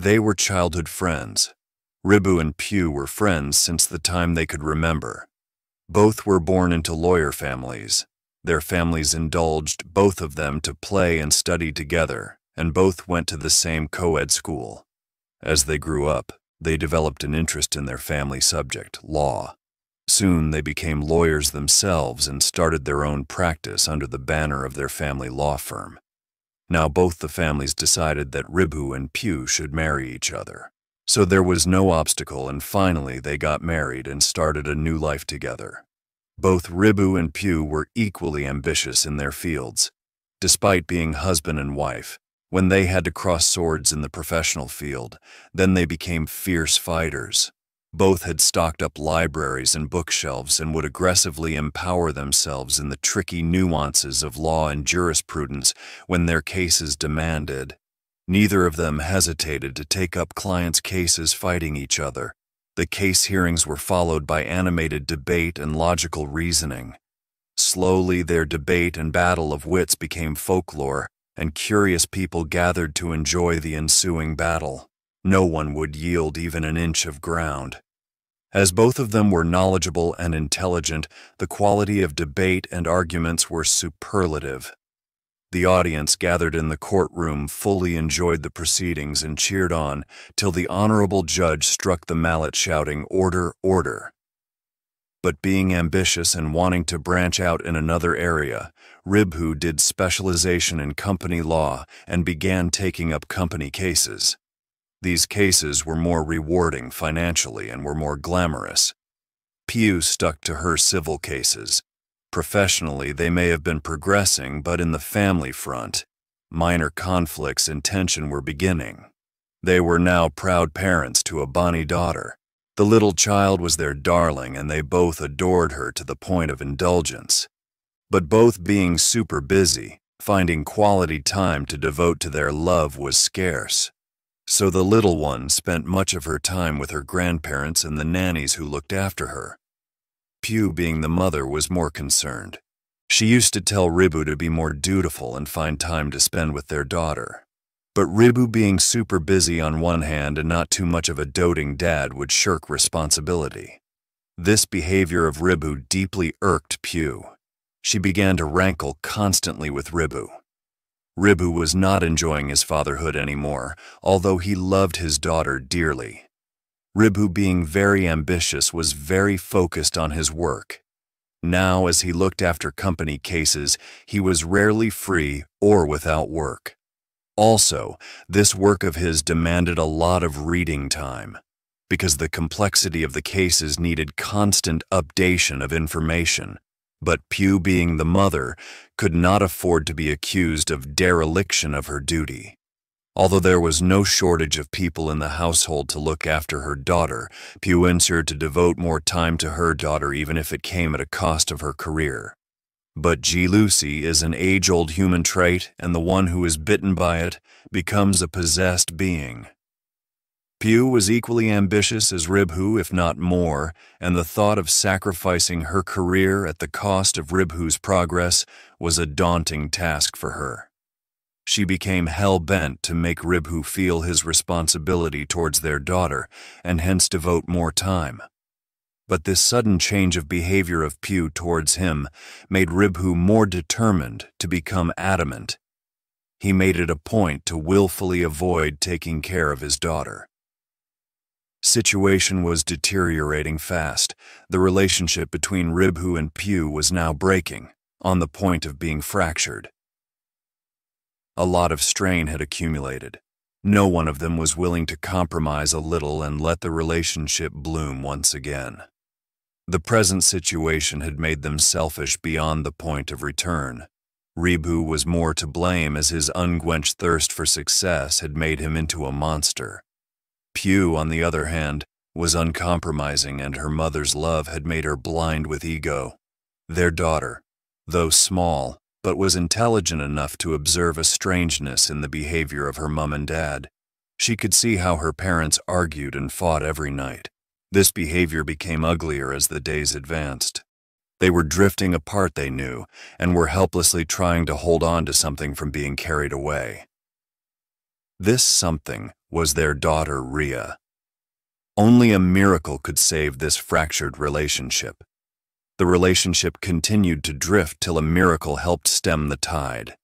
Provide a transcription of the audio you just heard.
They were childhood friends. Ribhu and Pew were friends since the time they could remember. Both were born into lawyer families. Their families indulged both of them to play and study together, and both went to the same co-ed school. As they grew up, they developed an interest in their family subject, law. Soon they became lawyers themselves and started their own practice under the banner of their family law firm. Now both the families decided that Ribhu and Pew should marry each other. So there was no obstacle and finally they got married and started a new life together. Both Ribhu and Pew were equally ambitious in their fields. Despite being husband and wife, when they had to cross swords in the professional field, then they became fierce fighters. Both had stocked up libraries and bookshelves and would aggressively empower themselves in the tricky nuances of law and jurisprudence when their cases demanded. Neither of them hesitated to take up clients' cases fighting each other. The case hearings were followed by animated debate and logical reasoning. Slowly, their debate and battle of wits became folklore, and curious people gathered to enjoy the ensuing battle. No one would yield even an inch of ground. As both of them were knowledgeable and intelligent, the quality of debate and arguments were superlative. The audience gathered in the courtroom fully enjoyed the proceedings and cheered on till the honorable judge struck the mallet shouting, Order, order. But being ambitious and wanting to branch out in another area, Ribhu did specialization in company law and began taking up company cases. These cases were more rewarding financially and were more glamorous. Pew stuck to her civil cases. Professionally, they may have been progressing, but in the family front, minor conflicts and tension were beginning. They were now proud parents to a bonny daughter. The little child was their darling, and they both adored her to the point of indulgence. But both being super busy, finding quality time to devote to their love was scarce. So the little one spent much of her time with her grandparents and the nannies who looked after her. Pew, being the mother, was more concerned. She used to tell Ribhu to be more dutiful and find time to spend with their daughter. But Ribhu being super busy on one hand and not too much of a doting dad would shirk responsibility. This behavior of Ribhu deeply irked Pew. She began to rankle constantly with Ribhu. Ribhu was not enjoying his fatherhood anymore, although he loved his daughter dearly. Ribhu, being very ambitious, was very focused on his work. Now, as he looked after company cases, he was rarely free or without work. Also, this work of his demanded a lot of reading time, because the complexity of the cases needed constant updation of information, but Pew, being the mother, could not afford to be accused of dereliction of her duty. Although there was no shortage of people in the household to look after her daughter, Pew ensured to devote more time to her daughter even if it came at a cost of her career. But jealousy is an age-old human trait, and the one who is bitten by it becomes a possessed being. Pew was equally ambitious as Ribhu, if not more, and the thought of sacrificing her career at the cost of Ribhu's progress was a daunting task for her. She became hell-bent to make Ribhu feel his responsibility towards their daughter and hence devote more time. But this sudden change of behavior of Pew towards him made Ribhu more determined to become adamant. He made it a point to willfully avoid taking care of his daughter. Situation was deteriorating fast. The relationship between Ribhu and Pew was now breaking, on the point of being fractured. A lot of strain had accumulated. No one of them was willing to compromise a little and let the relationship bloom once again. The present situation had made them selfish beyond the point of return. Ribhu was more to blame as his unquenched thirst for success had made him into a monster. Pew, on the other hand, was uncompromising and her mother's love had made her blind with ego. Their daughter, though small, but was intelligent enough to observe a strangeness in the behavior of her mum and dad. She could see how her parents argued and fought every night. This behavior became uglier as the days advanced. They were drifting apart, they knew, and were helplessly trying to hold on to something from being carried away. This something was their daughter Ria. Only a miracle could save this fractured relationship. The relationship continued to drift till a miracle helped stem the tide.